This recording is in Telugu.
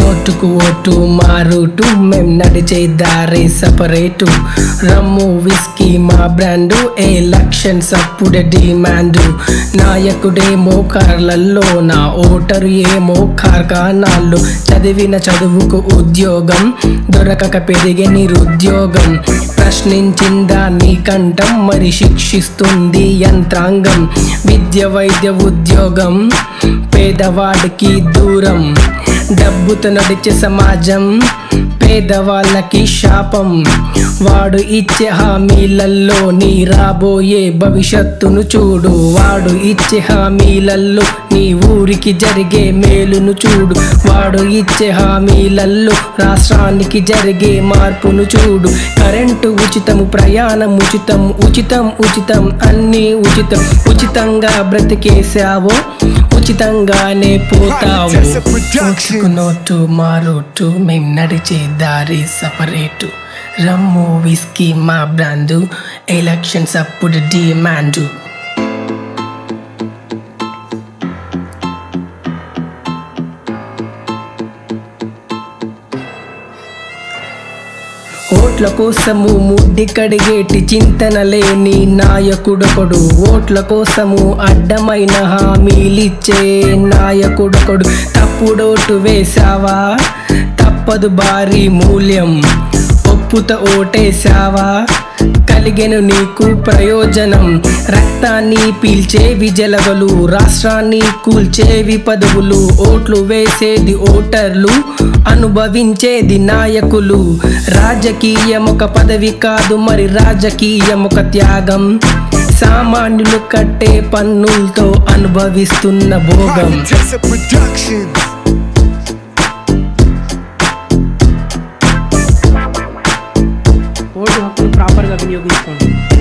ఓటుకు ఓటు మా రూటు మేం నడిచే దారి సపరేటు. రమ్ము విస్కీ మా బ్రాండు. ఎలక్షన్స్ అప్పుడే డిమాండు. నాయకుడేమో కార్లలో నా ఓటరు ఏమో కార్ఖానాల్లో. చదివిన చదువుకు ఉద్యోగం దొరకక పెరిగే నిరుద్యోగం. ప్రశ్నించిందా నీ కంఠం మరి శిక్షిస్తుంది యంత్రాంగం. విద్య వైద్య ఉద్యోగం పేదవాడికి దూరం. డబ్బుతో నడిచే సమాజం పేదవాళ్ళకి శాపం. వాడు ఇచ్చే హామీలల్లో నీ రాబోయే భవిష్యత్తును చూడు. వాడు ఇచ్చే హామీలల్లో నీ ఊరికి జరిగే మేలును చూడు. వాడు ఇచ్చే హామీలల్లో రాష్ట్రానికి జరిగే మార్పును చూడు. కరెంటు ఉచితం ప్రయాణం ఉచితం ఉచితం ఉచితం అన్నీ ఉచితం. ఉచితంగా బ్రతికేసావో ఉచితంగానే పోతావు. నోటు మా రోటు మేం నడిచే దారి సపరేటు. రమ్ము విస్కీ మా బ్రాండు ఎలక్షన్స్ అప్పుడు డిమాండు. ఓట్ల కోసము ముడ్డి కడిగేటి చింతన లేని నాయకుడొకడు. ఓట్ల కోసము అడ్డమైన హామీలిచ్చే నాయకుడొకడు. తప్పుడోటు వేశావా? తప్పదు భారీ మూల్యం. ఒప్పుత ఓటేశావా? కలిగెను నీకు ప్రయోజనం. రక్తాన్ని పీల్చేవి విజలవలు రాష్ట్రాన్ని కూల్చేవి పదవులు ఓట్లు వేసేది ఓటర్లు అనుభవించేది నాయకులు. రాజకీయం ఒక పదవి కాదు మరి రాజకీయం ఒక త్యాగం. సామాన్యులు కట్టే పన్నులతో అనుభవిస్తున్న భోగం. और ढोकूं प्रॉपर गगनयोगी स्कोन